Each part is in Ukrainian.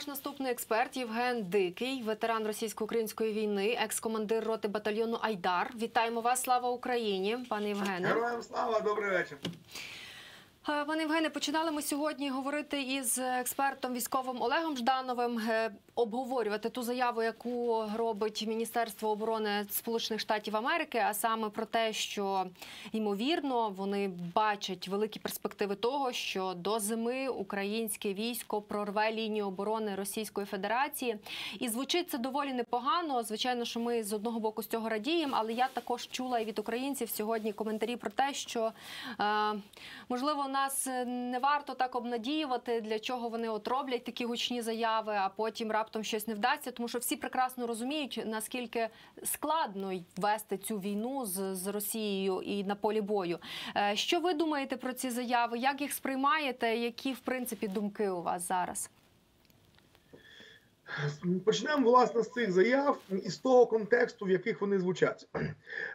наш наступний експерт Євген Дикий, ветеран російсько-української війни, екс-командир роти батальйону Айдар. Вітаємо вас! Слава Україні, пане Євгене. Героям слава, добрий вечір. Пане Євгене, починали ми сьогодні говорити із експертом військовим Олегом Ждановим, е, обговорювати ту заяву, яку робить Міністерство оборони Сполучених Штатів Америки, а саме про те, що ймовірно вони бачать великі перспективи того, що до зими українське військо прорве лінію оборони Російської Федерації. І звучить це доволі непогано. Звичайно, що ми з одного боку з цього радіємо, але я також чула і від українців сьогодні коментарі про те, що е, можливо нас не варто так обнадіювати, для чого вони от роблять такі гучні заяви, а потім раптом щось не вдасться, тому що всі прекрасно розуміють, наскільки складно вести цю війну з, з Росією і на полі бою. Е, Що ви думаєте про ці заяви? Як їх сприймаєте? Які в принципі думки у вас зараз? Почнемо власне з цих заяв і з того контексту, в яких вони звучать.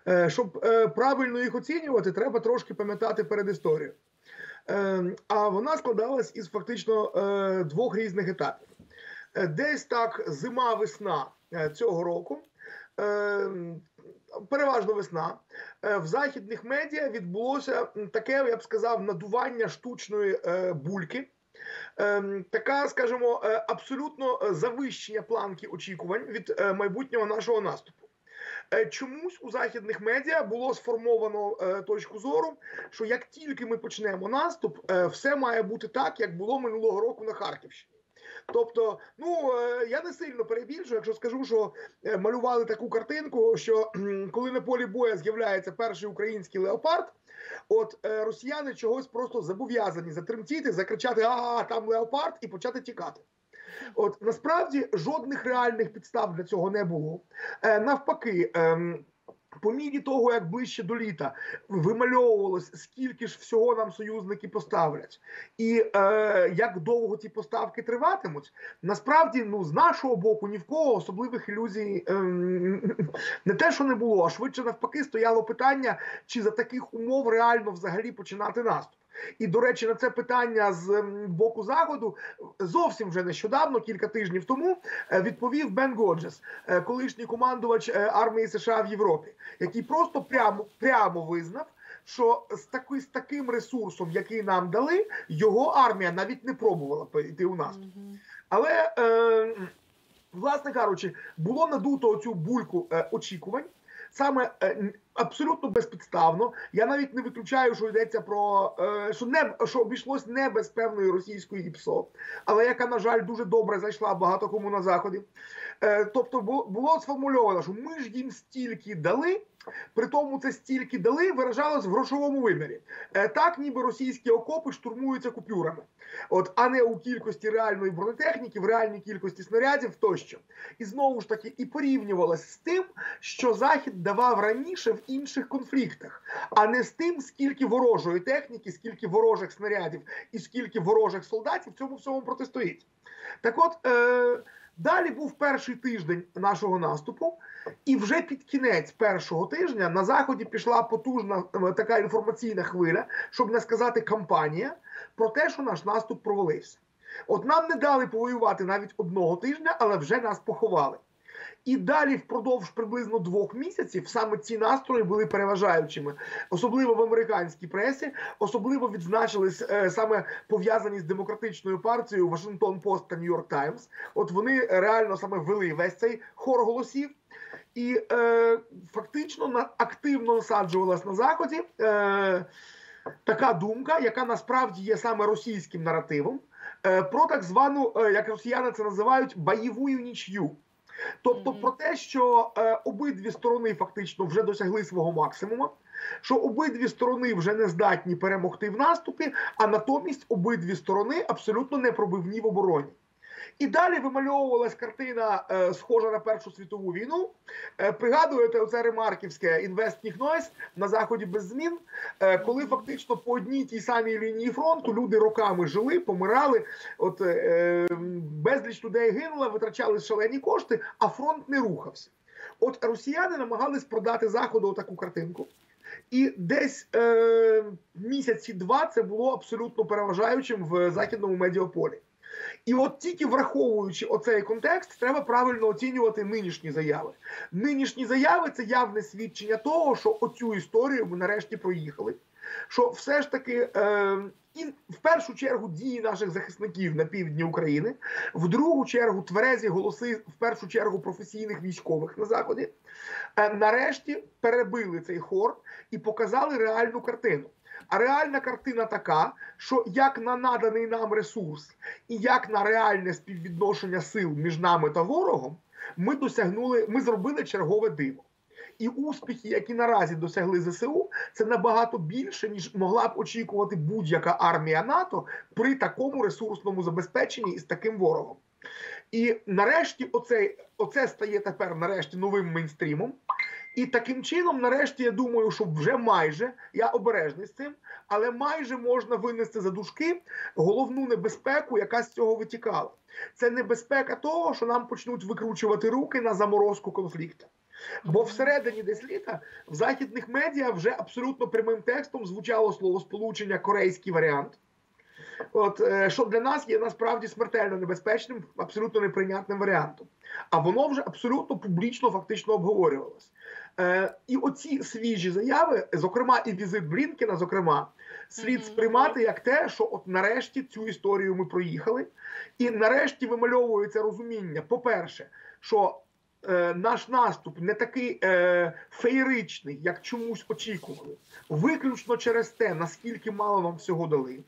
Е, Щоб е, правильно їх оцінювати, треба трошки пам'ятати перед історією. Е, А вона складалась із фактично е, двох різних етапів. Е, Десь так зима-весна е, цього року. е, Переважно весна в західних медіа відбулося таке, я б сказав, надування штучної бульки. Ем, така, скажімо, абсолютно завищення планки очікувань від майбутнього нашого наступу. Е, Чомусь у західних медіа було сформовано е, точку зору, що як тільки ми почнемо наступ, е, все має бути так, як було минулого року на Харківщині. Тобто, ну я не сильно перебільшую, якщо скажу, що малювали таку картинку, що коли на полі боя з'являється перший український леопард, от росіяни чогось просто зобов'язані затремтіти, закричати а там леопард і почати тікати. От насправді жодних реальних підстав для цього не було. Е, навпаки. ем, по мірі того, як ближче до літа вимальовувалось, скільки ж всього нам союзники поставлять, і е, як довго ці поставки триватимуть, насправді, ну з нашого боку, ні в кого особливих ілюзій ем, не те, що не було, а швидше навпаки, стояло питання, чи за таких умов реально взагалі починати наступ. І до речі, на це питання з боку заходу зовсім вже нещодавно, кілька тижнів тому, е, відповів Бен Годжес, е, колишній командувач е, армії США в Європі, який просто прямо прямо визнав. Що з таки, з таким ресурсом, який нам дали, його армія навіть не пробувала йти у наступ. Але, е, власне кажучи, було надуто цю бульку е, очікувань. Саме абсолютно безпідставно. Я навіть не виключаю, що йдеться про е, що не що обійшлось не без певної російської ІПСО, але яка, на жаль, дуже добре зайшла багато кому на заході. Е, тобто, було сформульовано, що ми ж їм стільки дали. При тому це стільки дали, виражалось в грошовому вимірі. Е, так, ніби російські окопи штурмуються купюрами, от, а не у кількості реальної бронетехніки, в реальній кількості снарядів тощо. І знову ж таки, і порівнювалось з тим, що Захід давав раніше в інших конфліктах, а не з тим, скільки ворожої техніки, скільки ворожих снарядів і скільки ворожих солдатів цьому всьому протистоїть. Так от. Е- Далі був перший тиждень нашого наступу, і вже під кінець першого тижня на заході пішла потужна е, така інформаційна хвиля, щоб не сказати кампанія, про те, що наш наступ провалився. От нам не дали повоювати навіть одного тижня, але вже нас поховали. І далі, впродовж приблизно двох місяців, саме ці настрої були переважаючими, особливо в американській пресі, особливо відзначились е, саме пов'язані з демократичною партією Вашингтон Пост та Нью-Йорк Таймс. От вони реально саме вели весь цей хор голосів. І е, фактично на активно насаджувалась на заході е, така думка, яка насправді є саме російським наративом, е, про так звану, е, як росіяни це називають, бойову нічю. Тобто про те, що е, обидві сторони фактично вже досягли свого максимуму, що обидві сторони вже не здатні перемогти в наступі, а натомість обидві сторони абсолютно непробивні в обороні. І далі вимальовувалась картина, е, схожа на Першу світову війну. Е, пригадуєте, оце ремарківське інвестніх нойс на заході без змін, е, коли фактично по одній тій самій лінії фронту люди роками жили, помирали. От безліч людей гинуло, витрачали шалені кошти, а фронт не рухався. От росіяни намагались продати заходу таку картинку. І десь е, місяці два це було абсолютно переважаючим в західному медіаполі. І от тільки враховуючи оцей контекст, треба правильно оцінювати нинішні заяви. Нинішні заяви це явне свідчення того, що оцю історію ми нарешті проїхали. Що все ж таки, е, і в першу чергу дії наших захисників на півдні України, в другу чергу тверезі голоси, в першу чергу професійних військових на заході, е, нарешті перебили цей хор і показали реальну картину. А реальна картина така, що як на наданий нам ресурс і як на реальне співвідношення сил між нами та ворогом, ми досягнули, ми зробили чергове диво. І успіхи, які наразі досягли ЗСУ, це набагато більше, ніж могла б очікувати будь-яка армія НАТО при такому ресурсному забезпеченні і з таким ворогом. І нарешті, оце, оце стає тепер нарешті новим мейнстрімом. І таким чином, нарешті, я думаю, що вже майже я обережний з цим, але майже можна винести за дужки головну небезпеку, яка з цього витікала. Це небезпека того, що нам почнуть викручувати руки на заморозку конфлікту. Бо всередині десь літа в західних медіа вже абсолютно прямим текстом звучало словосполучення корейський варіант. От е, що для нас є насправді смертельно небезпечним, абсолютно неприйнятним варіантом. А воно вже абсолютно публічно фактично обговорювалось. Е, І оці свіжі заяви, зокрема, і візит Блінкена, зокрема, слід сприймати як те, що от нарешті цю історію ми проїхали, і нарешті вимальовується розуміння. По-перше, що е, наш наступ не такий е, феєричний, як чомусь очікували, виключно через те, наскільки мало нам всього дали.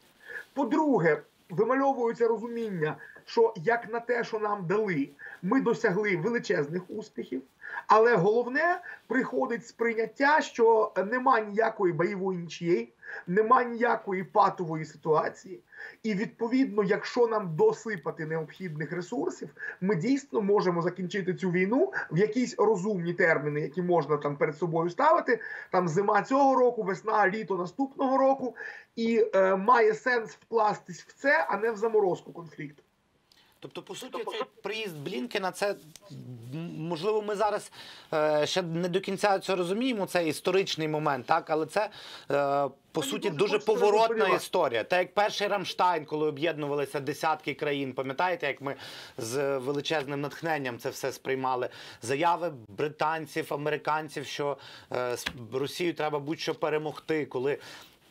По-друге, вимальовується розуміння, що як на те, що нам дали, ми досягли величезних успіхів. Але головне приходить сприйняття, що нема ніякої бойової нічієї, нема ніякої патової ситуації. І відповідно, якщо нам досипати необхідних ресурсів, ми дійсно можемо закінчити цю війну в якісь розумні терміни, які можна там перед собою ставити. Там зима цього року, весна, літо наступного року, і е, має сенс вкластись в це, а не в заморозку конфлікту. Тобто, по суті, цей приїзд Блінкена, це можливо, ми зараз е, ще не до кінця це розуміємо. Це історичний момент, так але це е, по Та суті дуже дуже поворотна історія. Так як перший Рамштайн, коли об'єднувалися десятки країн, пам'ятаєте, як ми з величезним натхненням це все сприймали? Заяви британців, американців, що е, Росію треба будь-що перемогти, коли.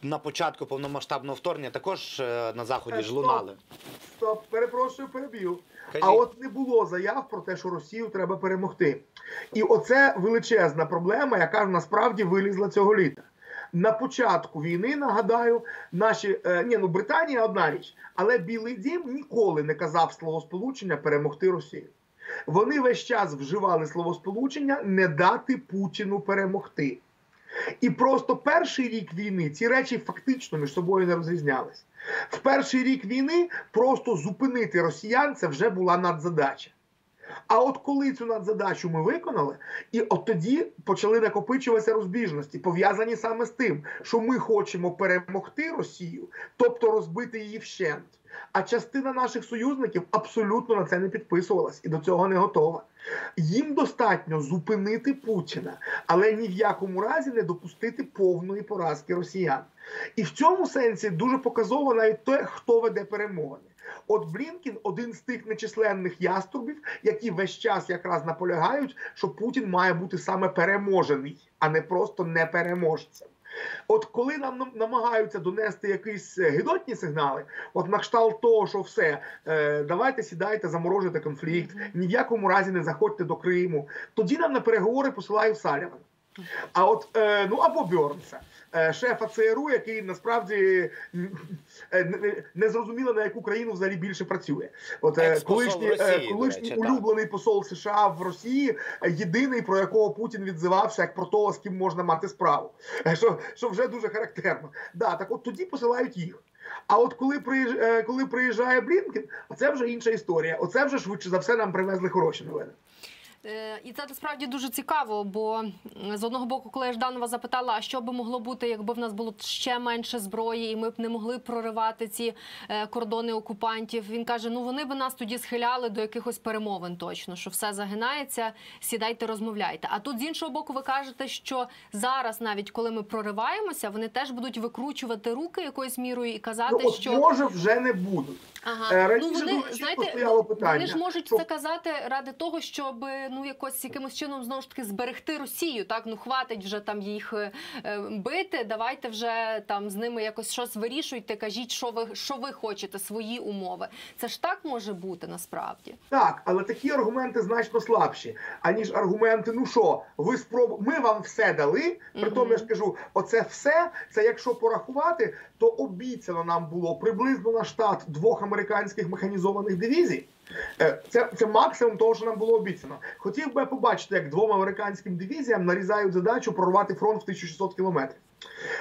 На початку повномасштабного вторгнення також е, на заході Е, ж лунали. Стоп, перепрошую, переб'ю. А от не було заяв про те, що Росію треба перемогти. І оце величезна проблема, яка насправді вилізла цього літа. На початку війни, нагадаю, наші е, ні, ну Британія одна річ, але Білий Дім ніколи не казав словосполучення перемогти Росію. Вони весь час вживали словосполучення не дати Путіну перемогти. І просто перший рік війни ці речі фактично між собою не розрізнялись. В перший рік війни просто зупинити росіян це вже була надзадача. А от коли цю надзадачу ми виконали, і от тоді почали накопичуватися розбіжності, пов'язані саме з тим, що ми хочемо перемогти Росію, тобто розбити її вщент. А частина наших союзників абсолютно на це не підписувалась і до цього не готова. Їм достатньо зупинити Путіна, але ні в якому разі не допустити повної поразки росіян. І в цьому сенсі дуже показово навіть те, хто веде перемовини. От Блінкін один з тих нечисленних яструбів, які весь час якраз наполягають, що Путін має бути саме переможений, а не просто непереможцем. От коли нам нам- намагаються донести якісь е, гидотні сигнали, от на кшталт того, що все, е, давайте сідайте, заморожуйте конфлікт, ні в якому разі не заходьте до Криму, тоді нам на переговори посилають Саліван. А от е, ну або Бьорнса, шефа ЦРУ, який насправді е, не- зрозуміло на яку країну взагалі більше працює. От е, колишній, Росії, е, колишній речі, так. улюблений посол США в Росії, е, єдиний про якого Путін відзивався як про того, з ким можна мати справу, Е, що, що вже дуже характерно. Да, так от тоді посилають їх. А от коли приїж- е, коли приїжджає Блінкен, оце вже інша історія. Оце вже швидше за все нам привезли хороші новини. Е, І це насправді дуже цікаво, бо з одного боку, коли я Жданова запитала, а що би могло бути, якби в нас було ще менше зброї, і ми б не могли проривати ці е, кордони окупантів. Він каже: ну вони би нас тоді схиляли до якихось перемовин, точно що все загинається. Сідайте, розмовляйте. А тут з іншого боку, ви кажете, що зараз, навіть коли ми прориваємося, вони теж будуть викручувати руки якоюсь мірою і казати, Ну, от що може вже не будуть. Ага. Е, раніше ну, вони, знаєте, питання, вони ж можуть що- це казати ради того, щоб ну якось якимось чином знову ж таки зберегти Росію. Так ну хватить вже там їх е, е, бити. Давайте вже там з ними якось щось вирішуйте. Кажіть, що ви що ви хочете, свої умови. Це ж так може бути насправді. Так, але такі аргументи значно слабші, аніж аргументи. Ну що, ви спроб... ми вам все дали. При тому я ж кажу, оце все. Це якщо порахувати, то обіцяно нам було приблизно на штат двох американських механізованих дивізій. Е, Це, це максимум того, що нам було обіцяно. Хотів би побачити, як двом американським дивізіям нарізають задачу прорвати фронт в 1600 кілометрів.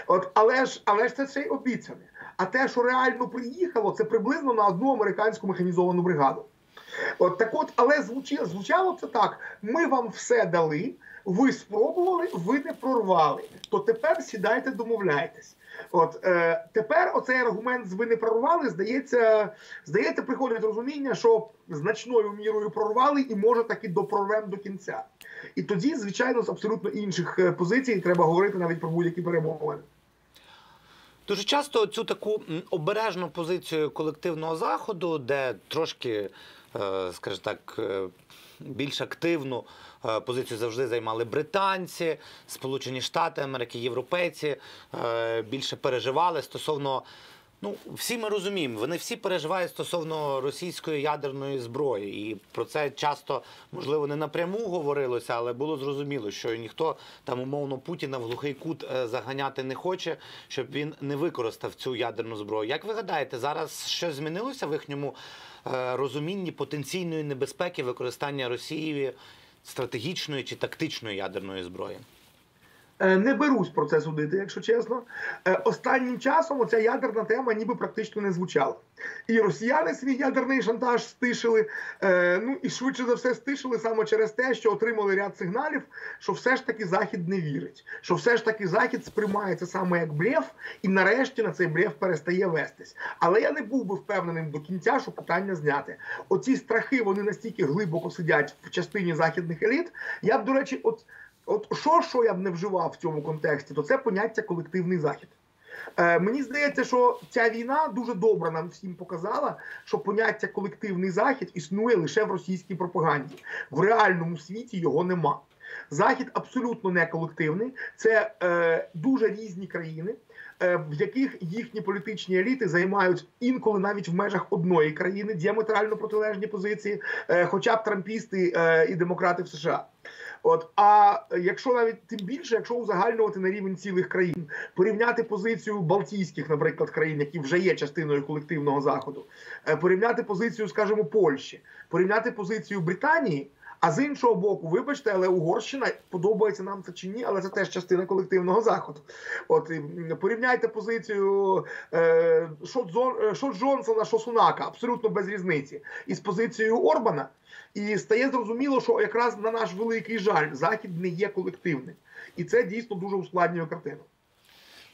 От, але ж, але ж це ще й обіцяне. А те, що реально приїхало, це приблизно на одну американську механізовану бригаду. От так от, але звучало, звучало це так: ми вам все дали, ви спробували, ви не прорвали. То тепер сідайте, домовляйтесь. От е, тепер оцей аргумент з ви не прорвали, здається, здається, приходить розуміння, що значною мірою прорвали і може таки допрорвем до кінця. І тоді, звичайно, з абсолютно інших е, позицій треба говорити навіть про будь-які перемовини. Дуже часто цю таку обережну позицію колективного заходу, де трошки, е, скажімо так, е, більш активну е, позицію завжди займали британці, Сполучені Штати Америки, європейці е, більше переживали стосовно. Ну, всі ми розуміємо, вони всі переживають стосовно російської ядерної зброї, і про це часто можливо не напряму говорилося, але було зрозуміло, що ніхто там умовно Путіна в глухий кут е, заганяти не хоче, щоб він не використав цю ядерну зброю. Як ви гадаєте, зараз щось змінилося в їхньому е, розумінні потенційної небезпеки використання Росією стратегічної чи тактичної ядерної зброї? Е, Не берусь про це судити, якщо чесно. Е, Останнім часом оця ядерна тема ніби практично не звучала. І росіяни свій ядерний шантаж стишили. е, Ну і швидше за все стишили саме через те, що отримали ряд сигналів, що все ж таки Захід не вірить, що все ж таки Захід сприймається саме як блеф, і нарешті на цей блеф перестає вестись. Але я не був би впевненим до кінця, що питання зняти. Оці страхи вони настільки глибоко сидять в частині західних еліт. Я б, до речі, от. От що, що я б не вживав в цьому контексті, то це поняття колективний захід. Е, мені здається, що ця війна дуже добре нам всім показала, що поняття колективний захід існує лише в російській пропаганді. В реальному світі його нема. Захід абсолютно не колективний. Це е, дуже різні країни, в яких їхні політичні еліти займають інколи навіть в межах одної країни діаметрально протилежні позиції, е, хоча б трампісти е, і демократи в США. От а якщо навіть тим більше, якщо узагальнювати на рівень цілих країн, порівняти позицію Балтійських, наприклад, країн, які вже є частиною колективного заходу, е, порівняти позицію, скажімо, Польщі, порівняти позицію Британії. А з іншого боку, вибачте, але Угорщина подобається нам це чи ні, але це теж частина колективного заходу. От порівняйте позицію е, що, е, Джонсона, що абсолютно без різниці, із позицією Орбана. І стає зрозуміло, що якраз на наш великий жаль, захід не є колективним, і це дійсно дуже ускладнює картину.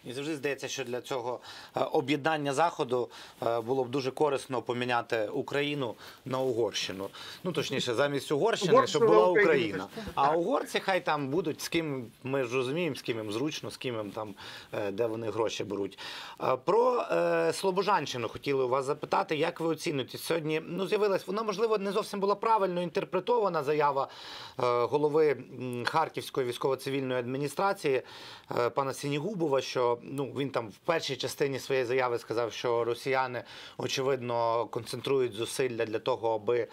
І завжди здається, що для цього е, об'єднання заходу е, було б дуже корисно поміняти Україну на Угорщину. Ну точніше, замість Угорщини, Угорщина щоб була на Україна. А угорці хай там будуть з ким ми ж розуміємо, з ким їм зручно, з ким їм там е, де вони гроші беруть. Про Слобожанщину хотіли у вас запитати, як ви оцінюєте сьогодні? Ну з'явилась вона, можливо, не зовсім була правильно інтерпретована заява голови Харківської військово-цивільної адміністрації пана Сінігубова, що ну він там в першій частині своєї заяви сказав, що росіяни очевидно концентрують зусилля для того, аби.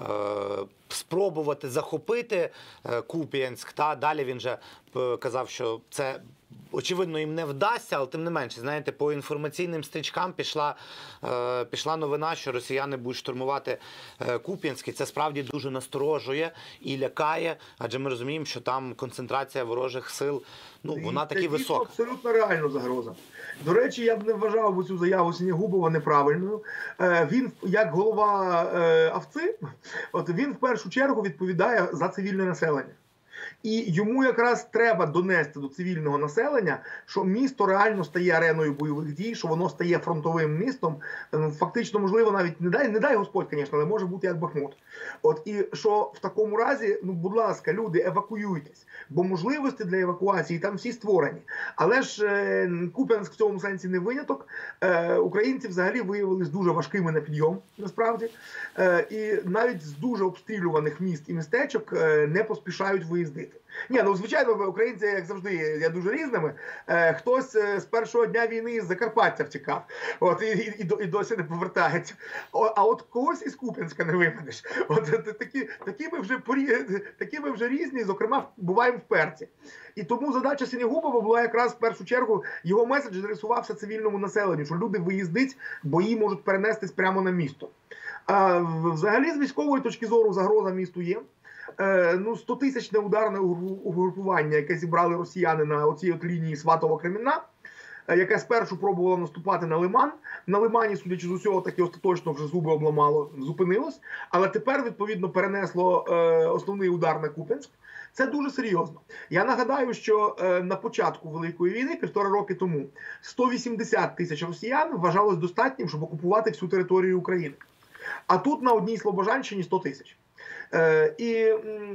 е, Спробувати захопити е, Куп'янськ. Та далі він же е, казав, що це Очевидно, їм не вдасться, але тим не менше, знаєте, по інформаційним стрічкам пішла, е, пішла новина, що росіяни будуть штурмувати е, Куп'янський. Це справді дуже насторожує і лякає, адже ми розуміємо, що там концентрація ворожих сил, ну вона І таки це висока. Абсолютно реальна загроза. До речі, я б не вважав цю заяву Снігубова неправильною. Е, Він, як голова е, АВЦИ, от він в першу чергу відповідає за цивільне населення. І йому якраз треба донести до цивільного населення, що місто реально стає ареною бойових дій, що воно стає фронтовим містом. Е, Фактично, можливо, навіть не дай, не дай Господь, звісно, але може бути як Бахмут. От і що в такому разі, ну будь ласка, люди, евакуюйтесь, бо можливості для евакуації там всі створені. Але ж е, Куп'янськ в цьому сенсі не виняток. Е, українці взагалі виявились дуже важкими на підйом, насправді. Е, і навіть з дуже обстрілюваних міст і містечок е, не поспішають виїздити. Ні, ну звичайно, українці, як завжди, є дуже різними. Е, хтось е, з першого дня війни з Закарпаття втікав, от і, і, і, досі не повертається. О, а от когось із Куп'янська не виманеш. От такі, такі ми вже такі ми вже різні, зокрема, буваємо вперті. І тому задача Сінігубова була якраз в першу чергу його меседж адресувався цивільному населенню, що люди виїздить, бої можуть перенестись прямо на місто. А взагалі, з військової точки зору, загроза місту є. Е, ну, 100 тисячне ударне угрупування, яке зібрали росіяни на оцій от лінії Сватова-Кремінна, е, яке спершу пробувало наступати на Лиман. На Лимані, судячи з усього, таки остаточно вже зуби обламало, зупинилось, але тепер, відповідно, перенесло е, основний удар на Куп'янськ. Це дуже серйозно. Я нагадаю, що на початку Великої війни, півтора роки тому, 180 тисяч росіян вважалось достатнім, щоб окупувати всю територію України. А тут на одній Слобожанщині 100 тисяч. Е, і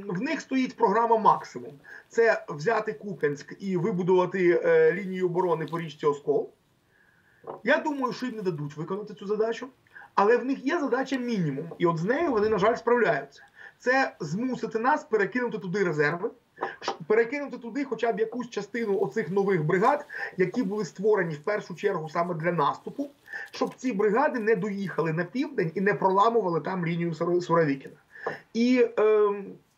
в них стоїть програма максимум: це взяти Куп'янськ і вибудувати е, лінію оборони по річці Оскол. Я думаю, що їм не дадуть виконати цю задачу, але в них є задача мінімум, і от з нею вони, на жаль, справляються. Це змусити нас перекинути туди резерви, перекинути туди хоча б якусь частину оцих нових бригад, які були створені в першу чергу саме для наступу, щоб ці бригади не доїхали на південь і не проламували там лінію Суро- Суровікіна. І, е,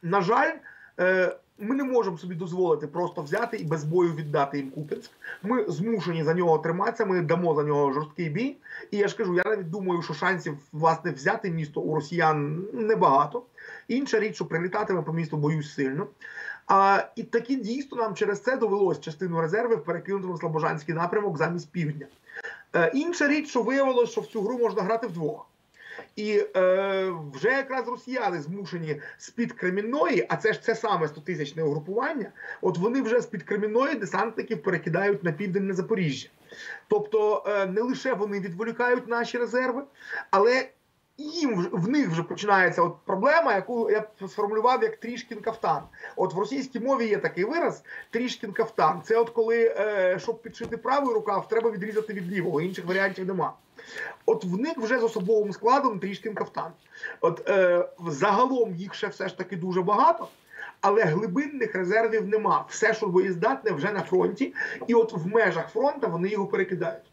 на жаль, е, ми не можемо собі дозволити просто взяти і без бою віддати їм Куп'янськ. Ми змушені за нього триматися. Ми дамо за нього жорсткий бій. І я ж кажу, я навіть думаю, що шансів власне взяти місто у росіян небагато. Інша річ, що прилітатиме по місту, боюсь сильно. А, і таки дійсно нам через це довелось частину резервів перекинути на Слобожанський напрямок замість півдня. Е, інша річ, що виявилося, що в цю гру можна грати вдвох. І е, вже якраз росіяни змушені з-під Кремінної, а це ж це саме 100-тисячне угрупування, от вони вже з-під Кремінної десантників перекидають на південь на Запоріжжя. Тобто е, не лише вони відволікають наші резерви, але їм в них вже починається от проблема, яку я сформулював як трішкін кафтан. От в російській мові є такий вираз трішкін кафтан. Це от коли, е, щоб підшити правий рукав, треба відрізати від лівого, інших варіантів нема. От в них вже з особовим складом трішкін кафтан. От е, загалом їх ще все ж таки дуже багато. Але глибинних резервів нема. Все, що боєздатне, вже на фронті, і от в межах фронту вони його перекидають.